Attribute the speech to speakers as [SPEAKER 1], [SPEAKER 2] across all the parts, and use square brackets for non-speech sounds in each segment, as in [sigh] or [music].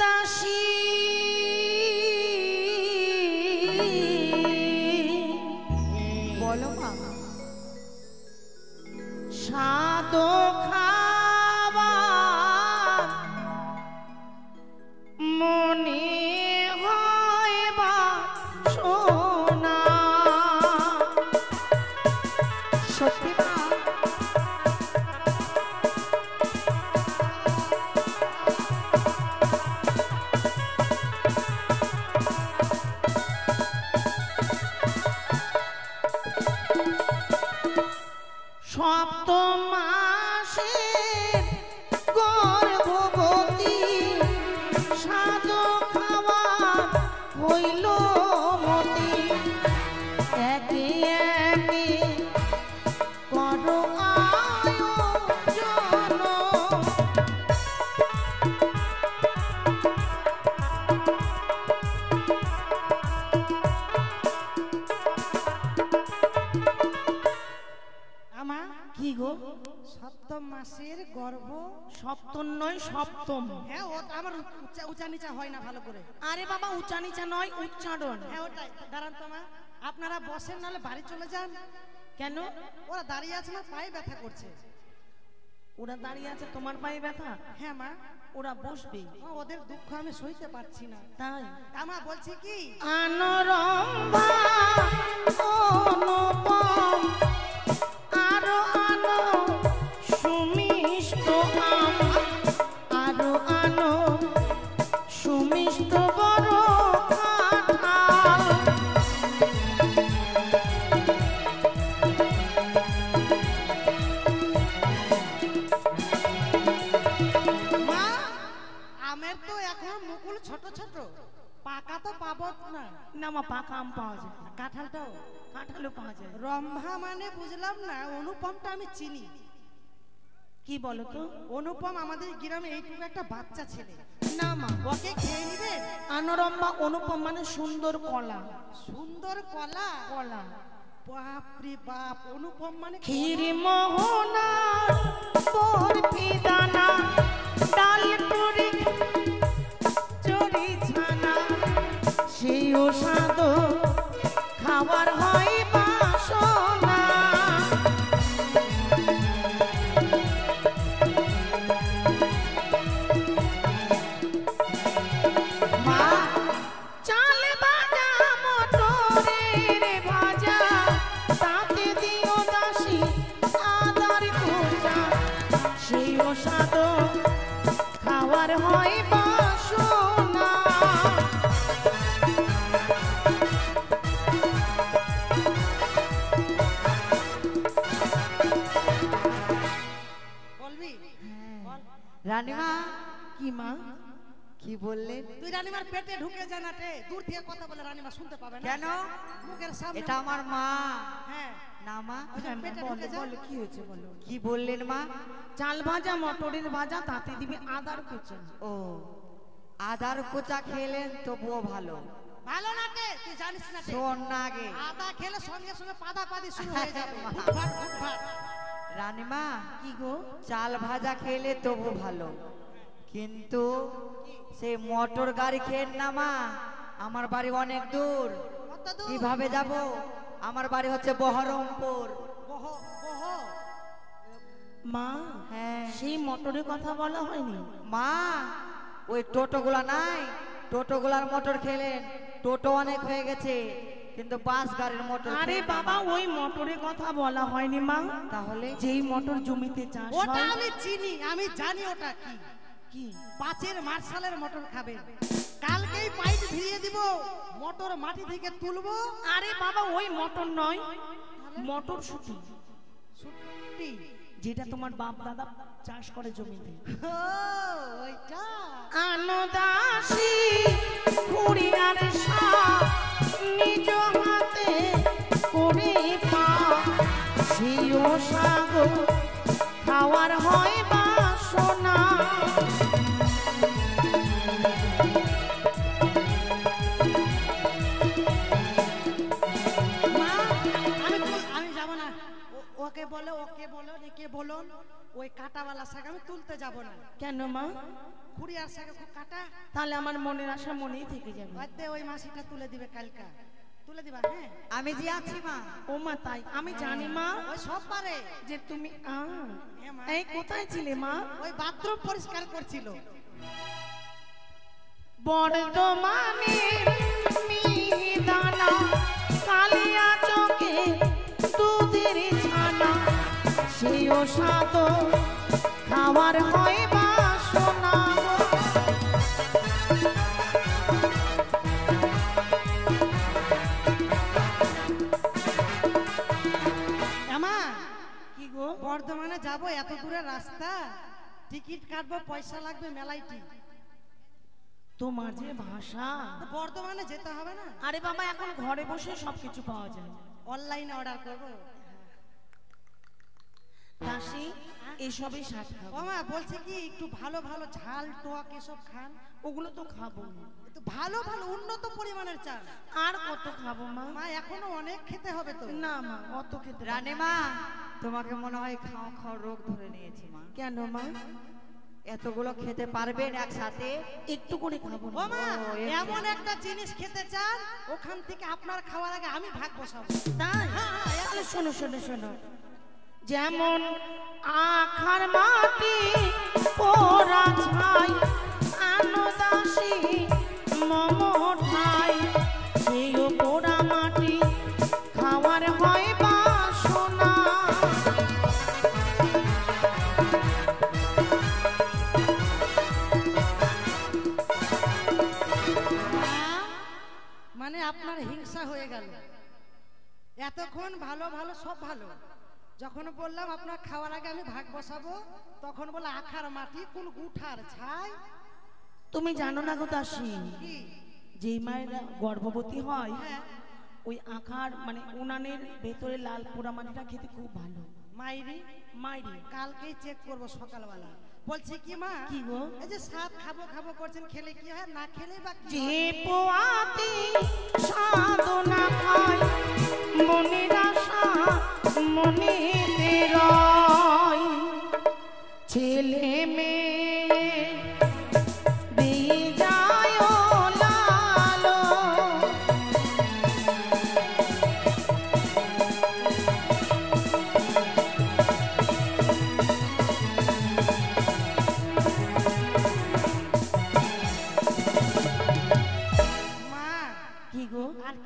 [SPEAKER 1] দাসী সপ্তম
[SPEAKER 2] মাসের গর্ভ।
[SPEAKER 1] সপ্তম নয় সপ্তম।
[SPEAKER 2] হ্যাঁ ও আমার উচ্চা উঁচা নিচা হয় না ভালো করে।
[SPEAKER 1] আরে বাবা উঁচা নিচা নয় উচ্চারণ।
[SPEAKER 2] হ্যাঁ ওটাই। দাঁড়ান তো মা। আপনারা বসেন নাহলে বাড়ি চলে যান।
[SPEAKER 1] কেন?
[SPEAKER 2] ওরা দাঁড়িয়ে আছে না পায়ে ব্যথা করছে।
[SPEAKER 1] ওরা দাঁড়িয়ে আছে তোমার পায়ে ব্যথা?
[SPEAKER 2] হ্যাঁ মা।
[SPEAKER 1] ওরা বসবে।
[SPEAKER 2] ওদের দুঃখ আমি সইতে পারছি না।
[SPEAKER 1] তাই?
[SPEAKER 2] আমা বলছি কি?
[SPEAKER 1] আনরম্ভা অনুপম।
[SPEAKER 2] না।
[SPEAKER 1] না মা পাকা আম পাওয়া যায়।
[SPEAKER 2] কাঁঠালটাও।
[SPEAKER 1] কাঁঠালও পাওয়া যায়।
[SPEAKER 2] রম্ভা মানে বুঝলাম না অনুপমটা আমি চিনি।
[SPEAKER 1] কি বলো তো
[SPEAKER 2] অনুপম আমাদের গ্রামে এইটুকু একটা বাচ্চা ছেলে।
[SPEAKER 1] না মা
[SPEAKER 2] ওকে খেয়ে নিবে?
[SPEAKER 1] আনরম্মা অনুপম মানে সুন্দর কলা।
[SPEAKER 2] সুন্দর কলা?
[SPEAKER 1] কলা।
[SPEAKER 2] বাপরে বাপ অনুপম মানে
[SPEAKER 1] ক্ষীর মোহনা দানা
[SPEAKER 3] রানীমা?
[SPEAKER 1] কি মা?
[SPEAKER 3] কি বললেন
[SPEAKER 2] তুই রানীমার পেটে ঢুকে জানাটে দূর থেকে কথা বলে রানীমা শুনতে পাবে না।
[SPEAKER 3] কেন?
[SPEAKER 2] মুখের সামনে
[SPEAKER 3] এটা আমার মা।
[SPEAKER 2] হ্যাঁ।
[SPEAKER 3] না মা।
[SPEAKER 1] বলো। বলো, কি হয়েছে বলো।
[SPEAKER 3] কি বললেন মা?
[SPEAKER 1] চাল ভাজা মটরের ভাজা তাতে দিবি আদার কোচা
[SPEAKER 3] ও আদার কোচা খেলেন তবুও ভালো।
[SPEAKER 2] ভালো না তুই জানিস না তে।
[SPEAKER 3] শোন না আগে।
[SPEAKER 2] আদা খেলে সঙ্গে সঙ্গে পাদা পাদি শুরু হয়ে যাবে। [laughs]
[SPEAKER 3] রানীমা
[SPEAKER 1] কি গো?
[SPEAKER 3] চাল ভাজা খেলে তবু ভালো। কিন্তু সেই মোটর গাড়ি খেন না মা। আমার বাড়ি অনেক দূর? কীভাবে যাব? আমার বাড়ি হচ্ছে বহরমপুর।
[SPEAKER 2] বহ বহ
[SPEAKER 1] মা
[SPEAKER 3] হ্যাঁ।
[SPEAKER 1] সেই মটরের কথা বলা হয়নি।
[SPEAKER 3] মা ওই টোটোগুলা নাই। টোটোগুলার মোটর খেলেন। টোটো অনেক হয়ে গেছে কিন্তু বাস গাড়ির মোটর
[SPEAKER 1] আরে বাবা ওই মটরের কথা বলা হয়নি মা।
[SPEAKER 3] তাহলে?
[SPEAKER 1] যেই মটর জমিতে চাষ
[SPEAKER 2] ওটা আমি চিনি আমি জানি ওটা কি।
[SPEAKER 1] কি?
[SPEAKER 2] পাঁচের মার্শালের মোটর খাবেন কালকেই পাইপ ভিড়িয়ে দিব মোটর মাটি থেকে তুলবো।
[SPEAKER 1] আরে বাবা ওই মটর নয় মটর শুটি। যেটা তোমার বাপ দাদা চাষ করে জমিতে।
[SPEAKER 2] ওইটা।
[SPEAKER 1] আনদাসী কুড়িয়ার সা নিজ হাতে করে পা। সিও সাগর খাওয়ার হয় বাসনা
[SPEAKER 2] মা আমি আমি যাব না। ও- ওকে বলো ওকে বলো একে বলুন ওই কাটাওয়ালা শাক আমি তুলতে যাব না।
[SPEAKER 1] কেন মা?
[SPEAKER 2] খুঁড়িয়ার শাকে খুব কাটা।
[SPEAKER 1] তাহলে আমার মনের আশা মনেই থেকে যাবে।
[SPEAKER 2] ওই মাসিটা তুলে দিবে কালকা। তুলে দিবা হ্যাঁ?
[SPEAKER 3] আমি যে আছি মা।
[SPEAKER 1] ও মা তাই। আমি জানি মা
[SPEAKER 2] ওই সব পারে।
[SPEAKER 1] যে তুমি আ, এই কোথায় ছিলে মা?
[SPEAKER 2] ওই বাথরুম পরিষ্কার করছিল।
[SPEAKER 1] বর্ধমানের মিহিদানা কালিয়া চোখে দুধের ছানা। সেও সাদ খাওয়ার হয়
[SPEAKER 2] যাব এত দূরে রাস্তা। টিকিট কাটবো পয়সা লাগবে মেলাইটি
[SPEAKER 1] তোমার যে ভাষা।
[SPEAKER 2] বর্ধমানে যেতে হবে না?
[SPEAKER 1] আরে বাবা এখন ঘরে বসে সবকিছু পাওয়া যায়।
[SPEAKER 2] অনলাইনে অর্ডার করব।
[SPEAKER 1] দাসী এসবই সাথ খাব
[SPEAKER 2] ও মা বলছে কি একটু ভালো ভালো ঝাল টক এসব খান
[SPEAKER 1] ওগুলো তো খাব না।
[SPEAKER 2] ভালো ভালো উন্নত পরিমাণের চাল।
[SPEAKER 1] আর কত খাব মা?
[SPEAKER 2] মা এখনও অনেক খেতে হবে তো।
[SPEAKER 1] না মা অত খেতে পারব না।
[SPEAKER 3] রানীমা তোমাকে মনে হয় খাও খাও রোগ ধরে নিয়েছে মা।
[SPEAKER 1] কেন মা?
[SPEAKER 3] এতগুলো খেতে পারবেন একসাথে?
[SPEAKER 1] একটু করে খাব
[SPEAKER 2] ও
[SPEAKER 1] না
[SPEAKER 2] মা
[SPEAKER 3] ও, একটু।
[SPEAKER 2] এমন একটা জিনিস খেতে চান ওখান থেকে আপনার খাওয়ার আগে আমি ভাগ বসাবো।
[SPEAKER 1] তাই?
[SPEAKER 2] হ্যাঁ, হ্যাঁ,
[SPEAKER 1] তাহলে শোনো শোনো শোনো। যেমন আখার মাটি পোড়া ছাই, আনদাসী মমঠাই সেই পোড়া মাটি, খাওয়ার হয় বাসনা।
[SPEAKER 2] মানে আপনার হিংসা হয়ে গেল। এতক্ষণ ভালো ভালো, সব ভালো। যখন বললাম আপনার খাওয়ার আগে আমি ভাগ বসাবো? তখন বলে আখার মাটি কোন গুঠার ছাই?
[SPEAKER 1] তুমি জানো না গো দাসী যেই মায়েরা গর্ভবতী হয়
[SPEAKER 2] হ্যাঁ।
[SPEAKER 1] ওই আখার মানে উনানের ভেতরে লাল পোড়া মাটিটা খেতে খুব ভালো।
[SPEAKER 2] মাইরি?
[SPEAKER 1] মাইরি।
[SPEAKER 2] কালকেই চেক করব সকালবেলা। বলছি কি মা?
[SPEAKER 1] কি গো?
[SPEAKER 2] এই যে সাত খাব খাব করছেন খেলে কি হয়? না খেলে বা
[SPEAKER 1] যে? পোয়াতি সাধনা খায় মনের আশা মনেতে রয় ছেলে মেয়ে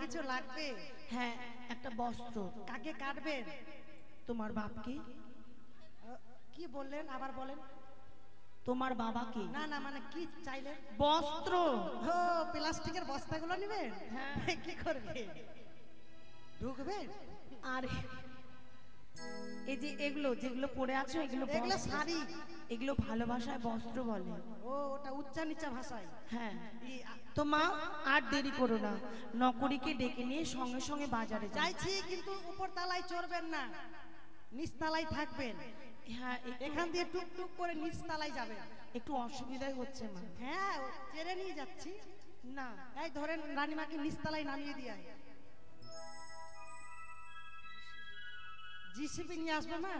[SPEAKER 2] কিছু লাগবে?
[SPEAKER 1] হ্যাঁ একটা বস্ত্র।
[SPEAKER 2] কাকে কাটবেন?
[SPEAKER 1] তোমার বাপকে?
[SPEAKER 2] কি বললেন? আবার বলেন।
[SPEAKER 1] তোমার বাবাকে?
[SPEAKER 2] না না মানে কি চাইলেন?
[SPEAKER 1] বস্ত্র।
[SPEAKER 2] ও প্লাস্টিকের বস্তাগুলো নেবেন?
[SPEAKER 1] হ্যাঁ। [laughs]
[SPEAKER 2] কি করবে? ঢুকবেন?
[SPEAKER 1] আর এই যে এগুলো যেগুলো পড়ে আছো এগুলো
[SPEAKER 2] এগুলো শাড়ি।
[SPEAKER 1] এগুলো ভালোবাসায় বস্ত্র বলে।
[SPEAKER 2] ও ওটা উচ্চা নিচা ভাষায়?
[SPEAKER 1] হ্যাঁ। তো মা আর দেরি করো না। নকরিকে ডেকে নিয়ে সঙ্গে সঙ্গে বাজারে যাই
[SPEAKER 2] চাইছি কিন্তু উপর তালায় চড়বেন না। নিচ তালায় থাকবেন।
[SPEAKER 1] হ্যাঁ
[SPEAKER 2] এখান দিয়ে টুক টুক করে নিচ তালায় যাবেন।
[SPEAKER 1] একটু অসুবিধাই হচ্ছে মা।
[SPEAKER 2] হ্যাঁ চেড়ে নিয়ে যাচ্ছি।
[SPEAKER 1] না।
[SPEAKER 2] এই ধরেন রানীমাকে নিচ তালায় নামিয়ে দিয়ে। জিসিপি নিয়ে আসবে না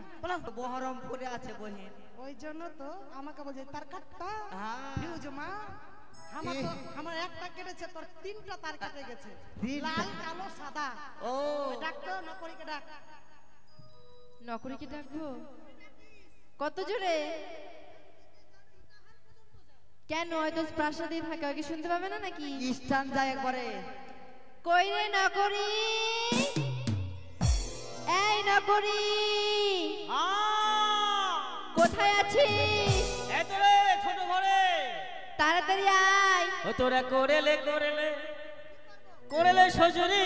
[SPEAKER 3] বহরমপুরে আছে বহিন
[SPEAKER 2] ওই জন্য তো আমাকে বলছে তার কাটটা। ফিউজ মা আমার তো আমার একটা কেটেছে তোর তিনটা তার কেটে গেছে। লাল কালো সাদা।
[SPEAKER 3] ও।
[SPEAKER 2] ডাক্তার নকরিকে ডাক।
[SPEAKER 4] নকরিকে ডাকবো কত জোরে কেন হয়তো প্রাসাদে থাকে ওকে শুনতে পাবে না নাকি?
[SPEAKER 3] স্টান যায় একবারে।
[SPEAKER 4] কই রে নকরি? এই নকরি! কোথায় আছিস?
[SPEAKER 5] এতরে ছোট ঘরে।
[SPEAKER 4] তাড়াতাড়ি আয়।
[SPEAKER 5] ও তোরা করেলে করেলে। করেলে সজুরি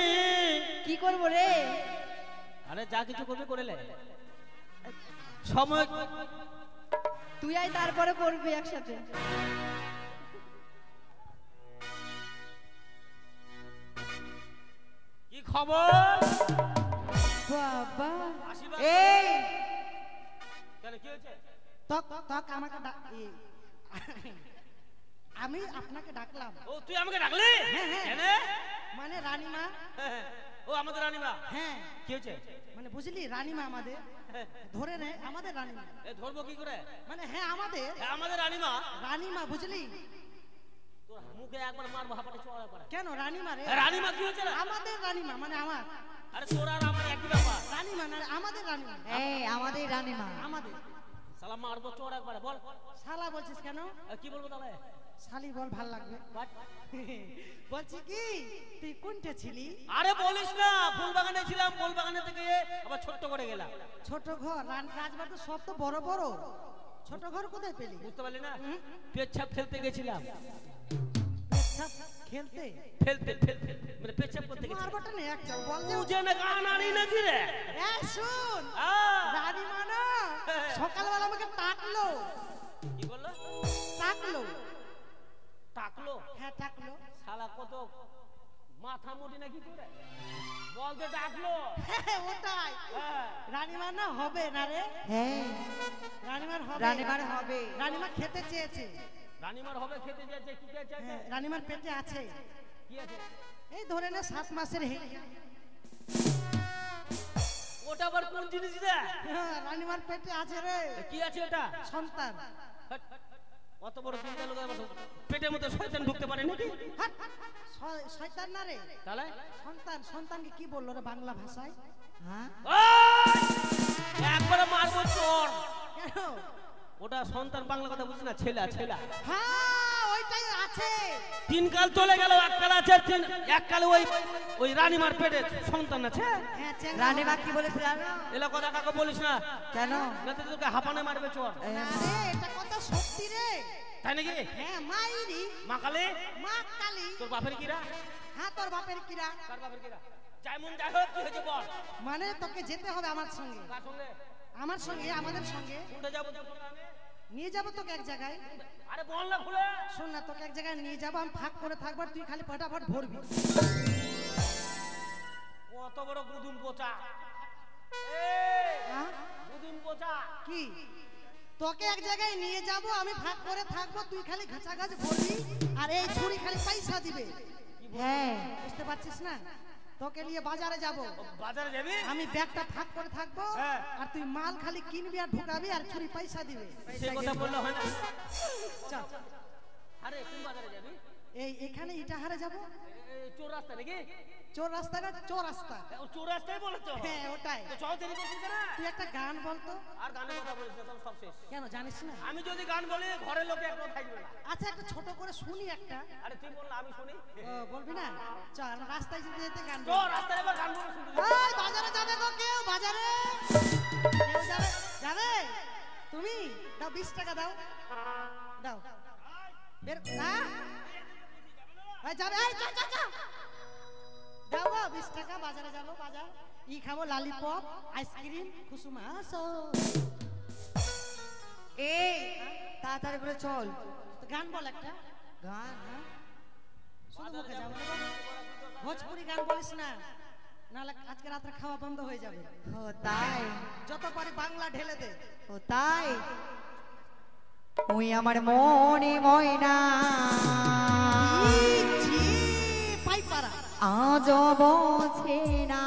[SPEAKER 4] কি করব রে?
[SPEAKER 5] আরে যা কিছু করবি করেলে। সময়
[SPEAKER 4] তুই আয় তারপরে করবি একসাথে।
[SPEAKER 5] কি খবর?
[SPEAKER 4] বাবা।
[SPEAKER 3] এই!
[SPEAKER 5] কেন কি হয়েছে?
[SPEAKER 2] তক তক আমাকে আমি আপনাকে ডাকলাম।
[SPEAKER 5] ও তুই আমাকে ডাকলি?
[SPEAKER 2] হ্যাঁ, হ্যাঁ।
[SPEAKER 5] কেন?
[SPEAKER 2] মানে রানীমা।
[SPEAKER 5] ও আমাদের রানীমা?
[SPEAKER 2] হ্যাঁ।
[SPEAKER 5] কি হয়েছে?
[SPEAKER 2] মানে বুঝলি রানীমা আমাদের। ধরে নে আমাদের রানীমা।
[SPEAKER 5] এ ধরবো কি করে?
[SPEAKER 2] মানে হ্যাঁ আমাদের।
[SPEAKER 5] আমাদের রানীমা?
[SPEAKER 2] রানীমা বুঝলি?
[SPEAKER 5] তোর মুখে একবার মারবো হাঁপাটে চড়া একবার
[SPEAKER 2] কেন রানীমা রে?
[SPEAKER 5] রানীমা কি হয়েছে?
[SPEAKER 2] আমাদের রানীমা মানে আমার।
[SPEAKER 5] আরে তোর আর আমার একই ব্যাপার।
[SPEAKER 2] রানীমা না আমাদের রানীমা।
[SPEAKER 3] এই আমাদের রানীমা।
[SPEAKER 2] আমাদের।
[SPEAKER 5] সালাম মারবো চোর একবার বল।
[SPEAKER 2] শালা বলছিস কেন?
[SPEAKER 5] কি বলব তাহলে?
[SPEAKER 2] শালি বল ভালো লাগবে। বলছি কি তুই কোনটা ছিলি?
[SPEAKER 5] আরে বলিস না ফুল বাগানে ছিলাম ফুল বাগানে থেকে আবার ছোট্ট করে গেলাম।
[SPEAKER 2] ছোট ঘর রাজবাড়ি তো সব তো বড় বড়। ছোট ঘর কোথায় পেলি?
[SPEAKER 5] বুঝতে পারলি না? পেচ্ছাপ ফেলতে গেছিলাম।
[SPEAKER 2] খেলতে।
[SPEAKER 5] ফেলতে ফেলতে মানে পেচ্ছাপ করতে গেছিলাম
[SPEAKER 2] মারবটা নেই একটা বল যে
[SPEAKER 5] তুই না গান আনি নাকি রে?
[SPEAKER 2] এই শুন
[SPEAKER 5] আ,
[SPEAKER 2] রানীমা না সকালবেলা আমাকে টাকলো।
[SPEAKER 5] কি বলল?
[SPEAKER 2] টাকলো।
[SPEAKER 5] টাকলো?
[SPEAKER 2] হ্যাঁ টাকলো।
[SPEAKER 5] শালা কত মাথা মুটি নাকি তোরে? বলতে ডাকলো
[SPEAKER 2] হ্যাঁ, ওটাই।
[SPEAKER 5] হ্যাঁ।
[SPEAKER 2] রানীমা না হবে না রে?
[SPEAKER 3] হ্যাঁ।
[SPEAKER 2] রানীমার হবে।
[SPEAKER 3] রানীমার হবে।
[SPEAKER 2] রানীমা খেতে চেয়েছে।
[SPEAKER 5] রানীমার হবে খেতে যাচ্ছে কি চাইছে
[SPEAKER 2] হ্যাঁ, রানীমার পেটে আছে।
[SPEAKER 5] কি আছে?
[SPEAKER 2] এই ধরে না সাত মাসের হে।
[SPEAKER 5] ওটা আবার কোন জিনিস রে?
[SPEAKER 2] হ্যাঁ, রানীমার পেটে আছে রে।
[SPEAKER 5] কি আছে এটা
[SPEAKER 2] সন্তান।
[SPEAKER 5] অত বড় চিন্তা লোক আমার পেটের মধ্যে শয়তান ঢুকতে পারে নাকি?
[SPEAKER 2] শয়তান না রে।
[SPEAKER 5] তাহলে?
[SPEAKER 2] সন্তান সন্তানকে কি বলল রে বাংলা ভাষায়?
[SPEAKER 3] হ্যাঁ!
[SPEAKER 5] একবারে মারবো
[SPEAKER 2] কেন?
[SPEAKER 5] ওটা সন্তান বাংলা কথা বুঝিস না ছেলা ছেলা।
[SPEAKER 2] হ্যাঁ ওইটাই আছে।
[SPEAKER 5] তিন কাল চলে গেল এক কাল আছে তিন এক কালে ওই ওই রানীমার পেটে সন্তান আছে।
[SPEAKER 2] হ্যাঁ
[SPEAKER 3] রানীমা কি বলেছে জানো?
[SPEAKER 5] এলা কথা কাকে বলিস না?
[SPEAKER 3] কেন?
[SPEAKER 5] না তো তোকে হাঁপানে মারবে চোর।
[SPEAKER 2] এটা কত রে।
[SPEAKER 5] তাই নাকি?
[SPEAKER 2] হ্যাঁ মাইরি।
[SPEAKER 5] মা কালে?
[SPEAKER 2] মা কালী।
[SPEAKER 5] তোর বাপের কিরা
[SPEAKER 2] হ্যাঁ তোর বাপের কিরা
[SPEAKER 5] কার বাপের কিরা যাই মন যাই হোক কি হয়েছে বল।
[SPEAKER 2] মানে তোকে যেতে হবে আমার সঙ্গে।
[SPEAKER 5] কার সঙ্গে?
[SPEAKER 2] আমার সঙ্গে আমাদের সঙ্গে।
[SPEAKER 5] কোনটা যাব?
[SPEAKER 2] নিয়ে যাব তোকে এক জায়গায়।
[SPEAKER 5] আরে বল না খুলে
[SPEAKER 2] শোন না তোকে এক জায়গায় নিয়ে যাব আমি ফাঁক করে থাকব তুই খালি ফটাফট ভরবি।
[SPEAKER 5] কত বড় গুদুম পোচা।
[SPEAKER 2] হ্যাঁ?
[SPEAKER 5] গুদুম পোচা।
[SPEAKER 2] কি? তোকে এক জায়গায় নিয়ে যাব আমি ফাঁক করে থাকব তুই খালি ঘাচা গাছ ভরবি আর এই ছুরি খালি পয়সা দিবে।
[SPEAKER 3] হ্যাঁ
[SPEAKER 2] বুঝতে পারছিস না? তোকে নিয়ে বাজারে যাব।
[SPEAKER 5] বাজারে যাবি?
[SPEAKER 2] আমি ব্যাগটা ফাঁক করে থাকব
[SPEAKER 5] হ্যাঁ।
[SPEAKER 2] আর তুই মাল খালি কিনবি আর ঢুকাবি আর চুরি পয়সা দিবি।
[SPEAKER 5] সে কথা বললে হয় না।
[SPEAKER 2] চল।
[SPEAKER 5] আরে কোন বাজারে যাবি?
[SPEAKER 2] এই এখানে ইটাহারে যাব।
[SPEAKER 5] চোর রাস্তা নাকি?
[SPEAKER 2] চোর রাস্তা না চোর রাস্তা।
[SPEAKER 5] চোর রাস্তায় বলেছ?
[SPEAKER 2] হ্যাঁ ওটাই।
[SPEAKER 5] চল দেরি করছিস কেন
[SPEAKER 2] তুই একটা গান বলতো
[SPEAKER 5] আর গানের কথা বলিস না সব শেষ।
[SPEAKER 2] কেন জানিস না?
[SPEAKER 5] আমি যদি গান বলি ঘরের লোকে একদম থাকবে না।
[SPEAKER 2] আচ্ছা একটা ছোট করে শুনি একটা।
[SPEAKER 5] আরে তুই বল আমি শুনি।
[SPEAKER 2] বলবি না? চল রাস্তায় যেতে যেতে গান
[SPEAKER 5] তো
[SPEAKER 2] বলবি।
[SPEAKER 5] রাস্তায় এবার গান বলে শুনতে
[SPEAKER 2] এই বাজারে যাবে গো কেউ বাজারে। কেউ যাবে? যাবে? তুমি? দাও বিশ টাকা দাও। দাও। বের না এই যাবে এই চা চা চা দাও গো বিশ টাকা বাজারে যাব বাজার। ই খাব লালিপপ আইসক্রিম কুসুমা আসো
[SPEAKER 3] এই তাড়াতাড়ি করে চল।
[SPEAKER 2] গান বল একটা।
[SPEAKER 3] গান হ্যাঁ?
[SPEAKER 2] শুধু মুখে যাব ভোজপুরি গান বলিস না। নাহলে আজকে রাত্রে খাওয়া বন্ধ হয়ে যাবে।
[SPEAKER 3] ও তাই?
[SPEAKER 2] যত পারি বাংলা ঢেলে দে।
[SPEAKER 3] ও তাই? ওই আমার মনে ময়না। আজ বোঝে না।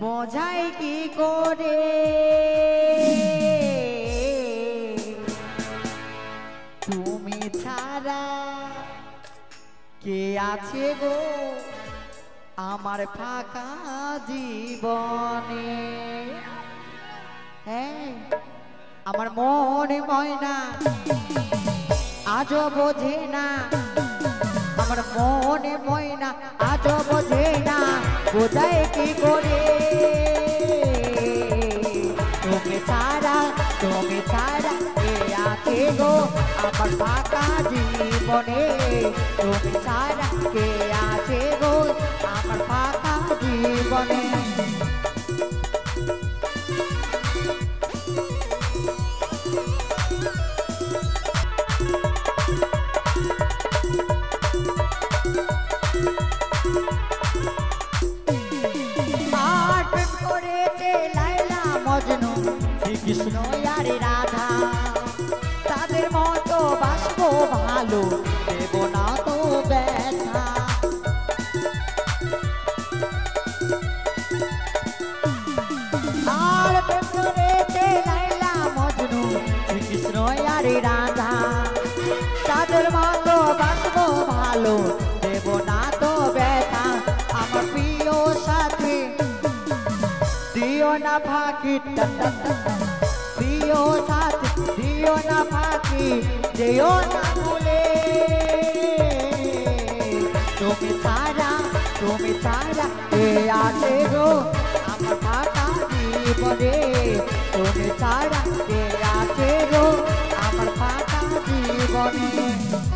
[SPEAKER 3] বোঝাই কি করে? তুমি ছাড়া কে আছে গো আমার ফাঁকা জীবনে? হ্যাঁ আমার মনে ময়না, আজও বোঝে না। আমার মনে ময়না আজ বোঝে না, বোঝায় কি করে? তুমি তারা তুমি তারা এ আছে গো আমার ফাঁকা জীবনে? তুমি তারা কে আছে গো নয়ারে রাধা। তাদের মতো বাঁচবো ভালো দেব না তো ব্যথা। আমার প্রিয় সাথী, দিও না ফাঁকি। দিও সাথী, দিও না ফাঁকি দিও না ভুলে। তুমি ছাড়া তুমি ছাড়া কে আছে গো? আমার ফাঁকা জীবনে তুমি ছাড়া কে আছে গো? জীবনে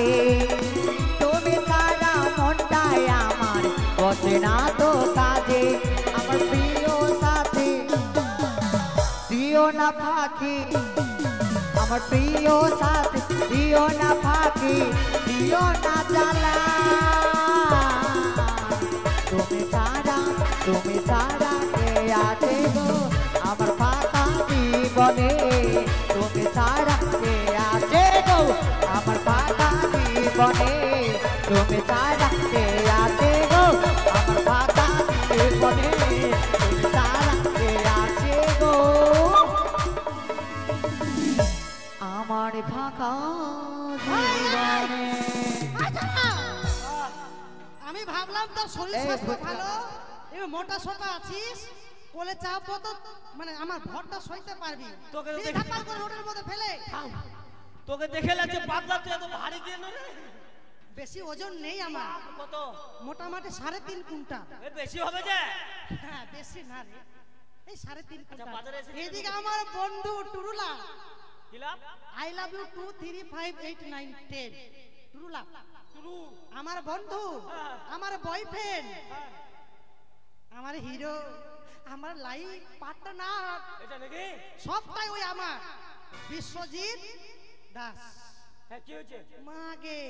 [SPEAKER 3] রাতে তুমি ছাড়া মনটাই আমার বসে না তো কাজে। আমার প্রিয় সাথী, দিও না ফাঁকি। আমার প্রিয় সাথী, দিও না ফাঁকি, দিও না জ্বালা। তুমি ছাড়া তুমি ছাড়া কে আছে গো? আমার ফাঁকা জীবনে তুমি ছাড়া কে আছে গো আমার ফাঁকা জীবনে তুমি ছাড়া কে আছে গো। আমার ফাঁকা জীবনে তুমি ছাড়া কে আছে গো। আমার ফাঁকা জীবনে।
[SPEAKER 2] আমি ভাবলাম তোর শরীর স্বাস্থ্য ভালো। মোটা সোটা আছিস কোলে চাপবো তো মানে আমার ভরটা সইতে পারবি।
[SPEAKER 5] তোকে
[SPEAKER 2] ধাপ্পাল করে রোডের মধ্যে ফেলে।
[SPEAKER 5] তোকে দেখে লাগছে পাতলা তুই এত ভারী কেন রে।
[SPEAKER 2] বেশি ওজন নেই আমার।
[SPEAKER 5] কত?
[SPEAKER 2] মোটামুটি সাড়ে তিন কুইন্টাল।
[SPEAKER 5] বেশি হবে যে?
[SPEAKER 2] হ্যাঁ বেশি না রে। এই সাড়ে তিন কুইন্টাল।
[SPEAKER 5] বাজারে এসে
[SPEAKER 2] এদিকে আমার বন্ধু টুরুলা। I love? You two three five eight nine ten টুরুলা। আমার বন্ধু
[SPEAKER 5] হ্যাঁ।
[SPEAKER 2] আমার বয়ফ্রেন্ড আমার হিরো আমার লাইফ পার্টনার
[SPEAKER 5] এটা নাকি?
[SPEAKER 2] সবটাই ওই আমার। বিশ্বজিৎ দাস।
[SPEAKER 5] হ্যাঁ কি হয়েছে?
[SPEAKER 2] মাগে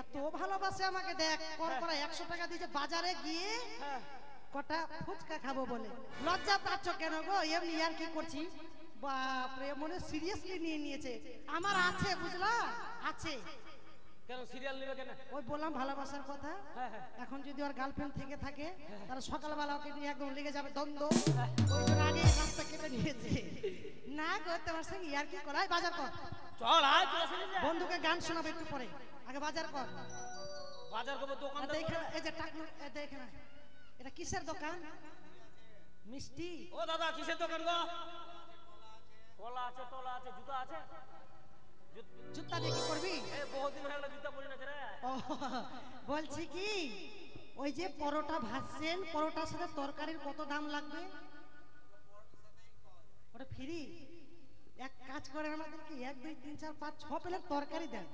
[SPEAKER 2] এত ভালোবাসে আমাকে দেখ কর করা একশো টাকা দিয়েছে বাজারে গিয়ে
[SPEAKER 5] হ্যাঁ।
[SPEAKER 2] কটা ফুচকা খাব বলে। লজ্জা পাচ্ছ কেন গো? এমনি আর কি করছি? বাপরে মনে সিরিয়াসলি নিয়ে নিয়েছে। আমার আছে বুঝলা? আছে।
[SPEAKER 5] কেন সিরিয়াল নিবে কেন?
[SPEAKER 2] ওই বললাম ভালোবাসার কথা।
[SPEAKER 5] হ্যাঁ হ্যাঁ।
[SPEAKER 2] এখন যদি ওর গার্লফ্রেন্ড থেকে থাকে তাহলে সকালবেলা ওকে নিয়ে একদম লেগে যাবে দ্বন্দ্ব। ওই আগে রাস্তা কেটে নিয়েছে। না গো তোমার সঙ্গে ইয়ার কি করাই বাজার কর।
[SPEAKER 5] চল আয়।
[SPEAKER 2] বন্ধুকে গান শোনাবে একটু পরে। আগে বাজার কর।
[SPEAKER 5] বাজার করব
[SPEAKER 2] আর
[SPEAKER 5] দোকানটা
[SPEAKER 2] দেখে এই যে টাকলু এই দেখে না। এটা কিসের দোকান? মিষ্টি।
[SPEAKER 5] ও দাদা কিসের দোকান গো? কলা আছে টলা আছে জুতা আছে। জুতা
[SPEAKER 2] দিয়ে কি করবি?
[SPEAKER 5] এ বহুত দিন হয়ে গেল জুতা পরি না রে
[SPEAKER 2] বলছি কি ওই যে পরোটা ভাজছেন পরোটার সাথে তরকারির কত দাম লাগবে? ওটা ফ্রি? এক কাজ করে আমাদেরকে এক দুই তিন চার পাঁচ ছ প্লেট তরকারি দেন।